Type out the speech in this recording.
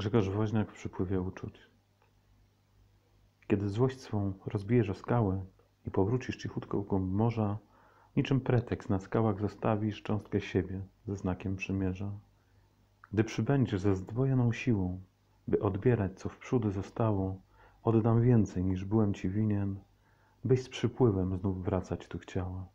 Grzegorz Woźniak w przypływie uczuć. Kiedy złość swą rozbijesz o skałę i powrócisz cichutko u głąb morza, niczym pretekst na skałach zostawisz cząstkę siebie ze znakiem przymierza. Gdy przybędziesz ze zdwojoną siłą, by odbierać co w przódy zostało, oddam więcej niż byłem ci winien, byś z przypływem znów wracać tu chciała.